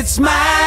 It's my